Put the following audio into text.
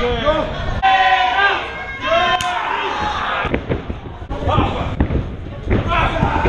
Rafa! Rafa!